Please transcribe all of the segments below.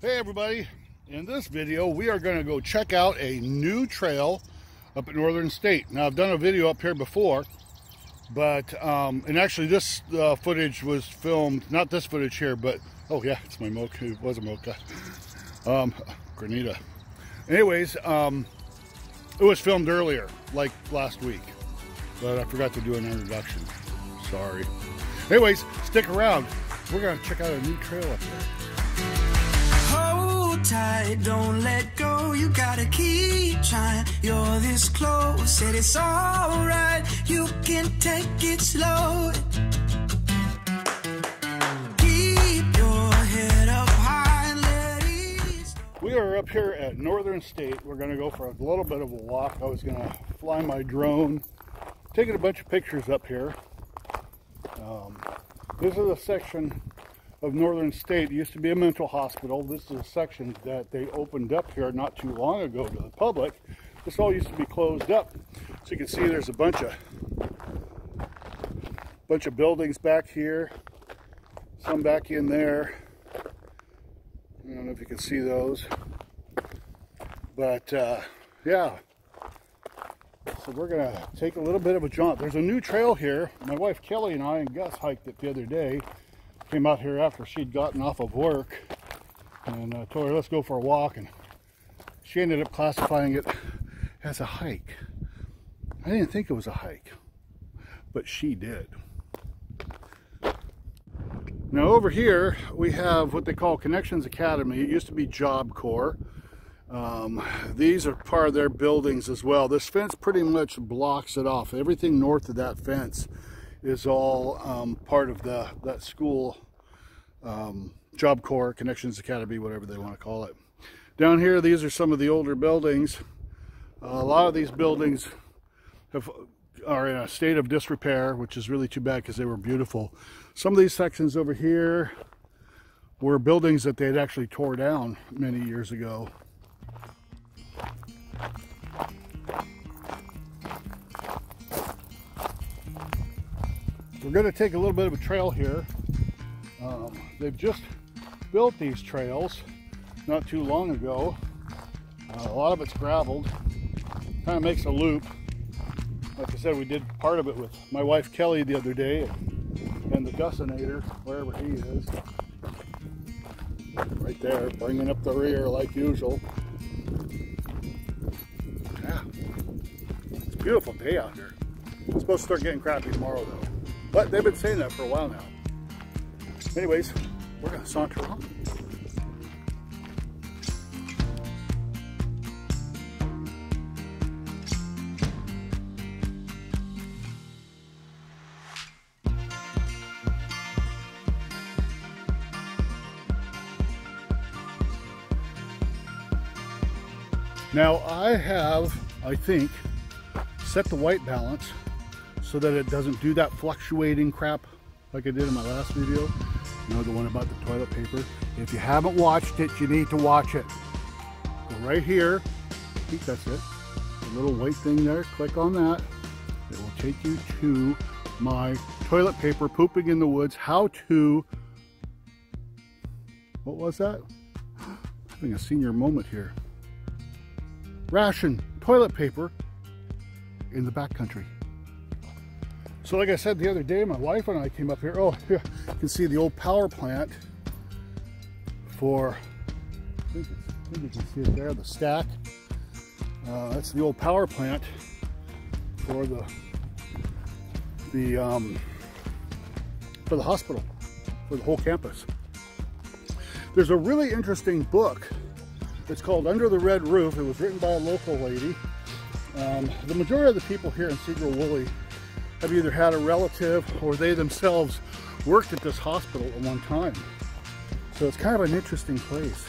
Hey everybody, in this video we are going to go check out a new trail up at Northern State. Now I've done a video up here before, but, um, and actually this uh, footage was filmed, not this footage here, but, oh yeah, it's my mocha, it was a mocha, um, Granita. Anyways, um, it was filmed earlier, like last week, but I forgot to do an introduction, sorry. Anyways, stick around, we're going to check out a new trail up here. Tight, don't let go. You gotta keep trying. You're this close, said it's alright. You can take it slow. Keep your head up high and let ease. We are up here at Northern State. We're going to go for a little bit of a walk. I was going to fly my drone, taking a bunch of pictures up here. Um, this is a section of Northern State. It used to be a mental hospital. This is a section that they opened up here not too long ago to the public. This all used to be closed up. So you can see there's a bunch of bunch of buildings back here, some back in there. I don't know if you can see those. But uh, yeah, so we're gonna take a little bit of a jaunt. There's a new trail here. My wife Kelly and I and Gus hiked it the other day. Came out here after she'd gotten off of work and uh, told her let's go for a walk and she ended up classifying it as a hike. I didn't think it was a hike, but she did. Now over here we have what they call Connections Academy. It used to be Job Corps. Um, these are part of their buildings as well. This fence pretty much blocks it off. Everything north of that fence is all um, part of the that school um, Job Corps, Connections Academy, whatever they want to call it. Down here, these are some of the older buildings. Uh, a lot of these buildings have, are in a state of disrepair, which is really too bad because they were beautiful. Some of these sections over here were buildings that they had actually tore down many years ago. We're going to take a little bit of a trail here. Um, they've just built these trails not too long ago. Uh, a lot of it's graveled. Kind of makes a loop. Like I said, we did part of it with my wife Kelly the other day and the Gusinator, wherever he is. Right there, bringing up the rear like usual. Yeah, it's a beautiful day out here. It's supposed to start getting crappy tomorrow though. But they've been saying that for a while now. Anyways, we're gonna saunter on. Now I have, I think, set the white balance so that it doesn't do that fluctuating crap like I did in my last video. You know, the one about the toilet paper. If you haven't watched it, you need to watch it. Go right here. I think that's it. The little white thing there, click on that. It will take you to my toilet paper pooping in the woods how to what was that having a senior moment here ration toilet paper in the backcountry so like I said the other day, my wife and I came up here. Oh, you can see the old power plant for, I think, I think you can see it there, the stack. Uh, that's the old power plant for the, the, um, for the hospital, for the whole campus. There's a really interesting book. It's called Under the Red Roof. It was written by a local lady. Um, the majority of the people here in Sedro-Woolley have either had a relative or they themselves worked at this hospital at one time. So it's kind of an interesting place.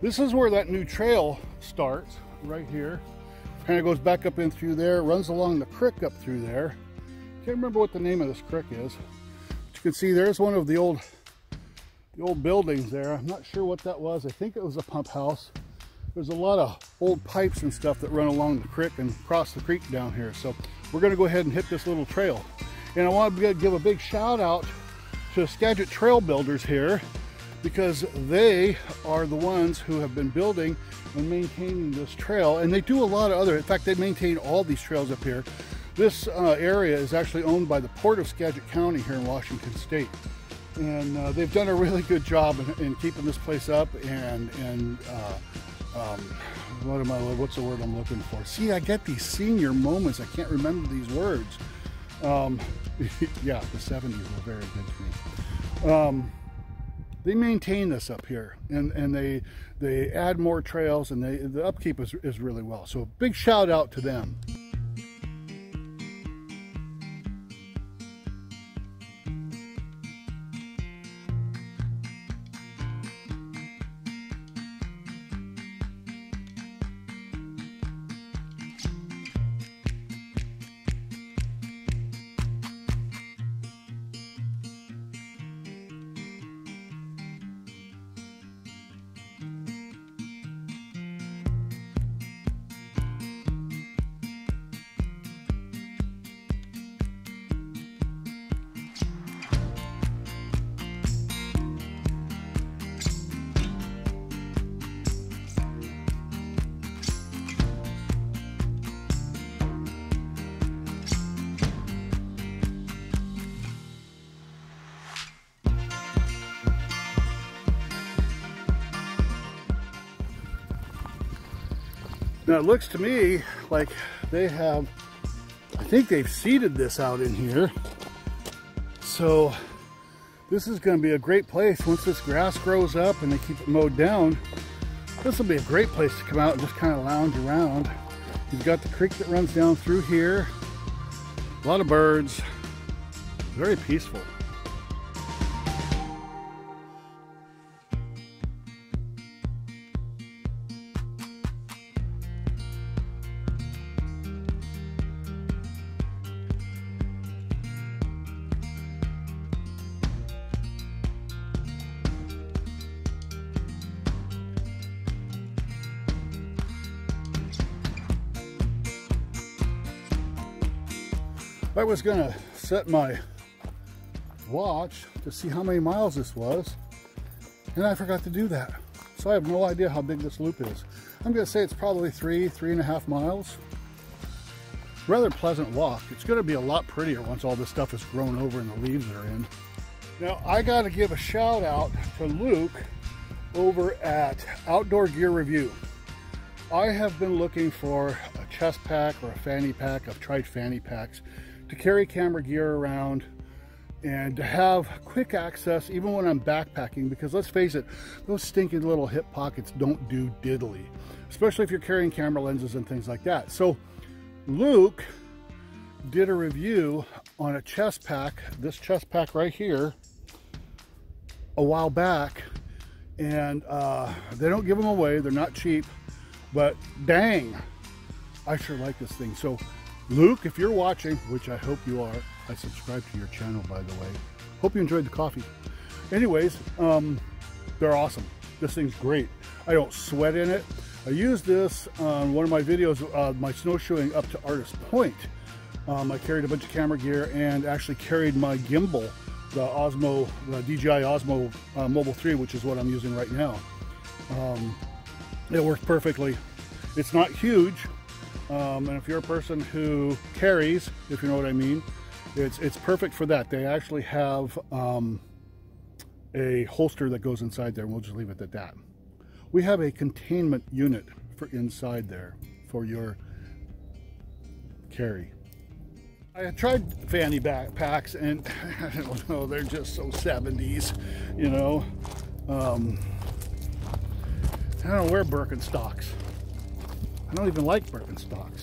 This is where that new trail starts, right here. Kind of goes back up in through there, runs along the creek up through there. Can't remember what the name of this creek is. But you can see there's one of the old the old buildings there. I'm not sure what that was. I think it was a pump house. there's a lot of old pipes and stuff that run along the creek and cross the creek down here. So we're gonna go ahead and hit this little trail. And I want to give a big shout out to Skagit Trail Builders here because they are the ones who have been building and maintaining this trail. And they do a lot of other, in fact, they maintain all these trails up here. This uh, area is actually owned by the Port of Skagit County here in Washington State. And uh, they've done a really good job in, in keeping this place up and, and uh, um, what am I, what's the word I'm looking for? See, I get these senior moments. I can't remember these words. Um, yeah, the 70s were very good to me. Um, they maintain this up here and, and they they add more trails and they, the upkeep is, is really well. So big shout out to them. Now it looks to me like they have, I think they've seeded this out in here. So this is gonna be a great place once this grass grows up and they keep it mowed down. This will be a great place to come out and just kind of lounge around. You've got the creek that runs down through here. A lot of birds, very peaceful. I was gonna set my watch to see how many miles this was, and I forgot to do that. So I have no idea how big this loop is. I'm gonna say it's probably three, three and a half miles. Rather pleasant walk. It's gonna be a lot prettier once all this stuff is grown over and the leaves are in. Now I gotta give a shout out to Luke over at Outdoor Gear Review. I have been looking for a chest pack or a fanny pack. I've tried fanny packs to carry camera gear around and to have quick access even when I'm backpacking because let's face it, those stinking little hip pockets don't do diddly, especially if you're carrying camera lenses and things like that. So Luke did a review on a chest pack, this chest pack right here, a while back and uh, they don't give them away, they're not cheap, but dang, I sure like this thing. So Luke, if you're watching, which I hope you are, I subscribe to your channel, by the way. Hope you enjoyed the coffee. Anyways, um, they're awesome. This thing's great. I don't sweat in it. I used this on one of my videos, uh, my snowshoeing up to Artist Point. Um, I carried a bunch of camera gear and actually carried my gimbal, the Osmo, the DJI Osmo uh, Mobile 3, which is what I'm using right now. Um, it works perfectly. It's not huge, um, and if you're a person who carries, if you know what I mean, it's, it's perfect for that. They actually have um, a holster that goes inside there and we'll just leave it at that. We have a containment unit for inside there for your carry. I tried fanny backpacks and I don't know, they're just so 70s, you know. Um, I don't wear Birkenstocks. I don't even like Birkenstocks.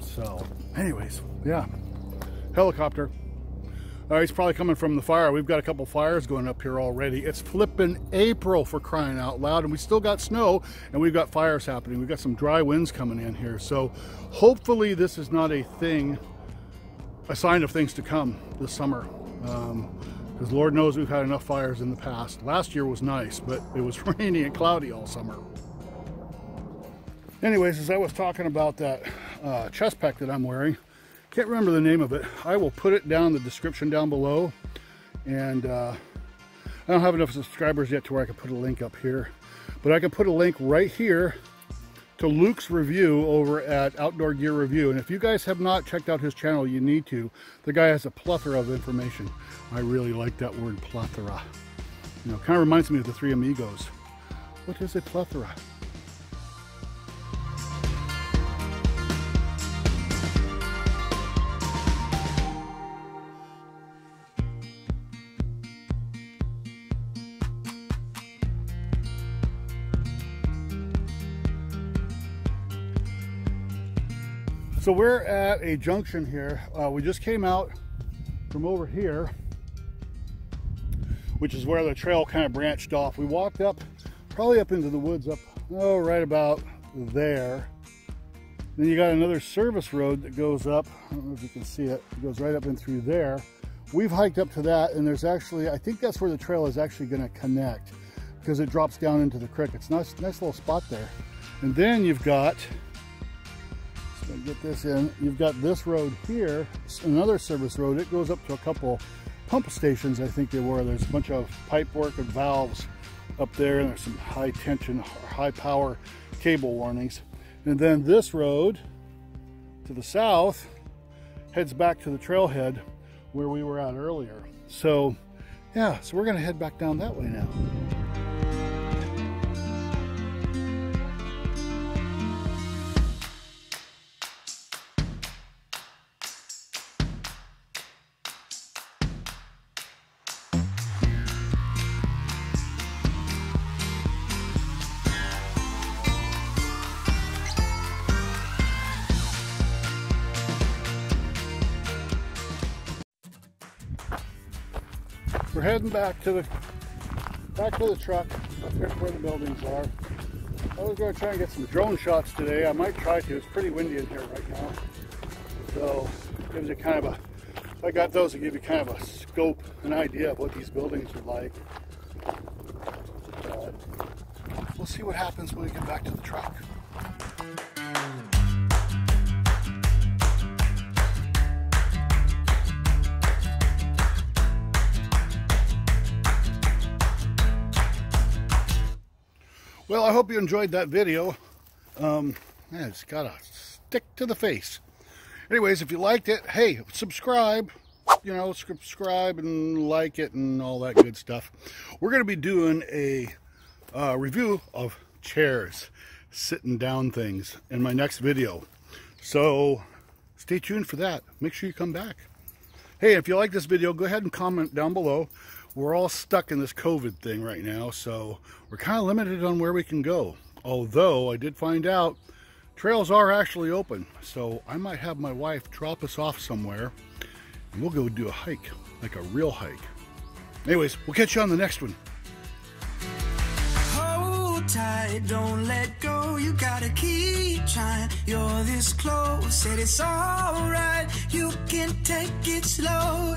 So, anyways, yeah. Helicopter. All right, it's probably coming from the fire. We've got a couple fires going up here already. It's flipping April for crying out loud, and we still got snow, and we've got fires happening. We've got some dry winds coming in here. So hopefully this is not a thing, a sign of things to come this summer. Um, because Lord knows we've had enough fires in the past. Last year was nice, but it was rainy and cloudy all summer. Anyways, as I was talking about that uh, chest pack that I'm wearing, can't remember the name of it. I will put it down in the description down below. And uh, I don't have enough subscribers yet to where I can put a link up here. But I can put a link right here to Luke's review over at Outdoor Gear Review. And if you guys have not checked out his channel, you need to. The guy has a plethora of information. I really like that word plethora. You know, kind of reminds me of the Three Amigos. What is a plethora? So we're at a junction here. Uh, we just came out from over here, which is where the trail kind of branched off. We walked up, probably up into the woods up, oh, right about there. Then you got another service road that goes up. I don't know if you can see it. It goes right up and through there. We've hiked up to that and there's actually, I think that's where the trail is actually gonna connect because it drops down into the creek. It's nice, nice little spot there. And then you've got get this in. You've got this road here, another service road. It goes up to a couple pump stations, I think they were. There's a bunch of pipe work and valves up there, and there's some high tension, high power cable warnings. And then this road to the south heads back to the trailhead where we were at earlier. So yeah, so we're gonna head back down that way now. Heading back to the back to the truck. Where the buildings are. I was going to try and get some drone shots today. I might try to. It's pretty windy in here right now. So gives you kind of a I got those to give you kind of a scope, an idea of what these buildings are like. But we'll see what happens when we get back to the truck. Well, I hope you enjoyed that video. Um, it's got a stick to the face. Anyways, if you liked it, hey, subscribe. You know, subscribe and like it and all that good stuff. We're going to be doing a uh, review of chairs, sitting down things in my next video. So stay tuned for that. Make sure you come back. Hey, if you like this video, go ahead and comment down below we're all stuck in this COVID thing right now, so we're kind of limited on where we can go. Although I did find out trails are actually open, so I might have my wife drop us off somewhere and we'll go do a hike, like a real hike. Anyways, we'll catch you on the next one. Hold tight, don't let go. You gotta keep trying. You're this close, said it's alright. You can take it slow.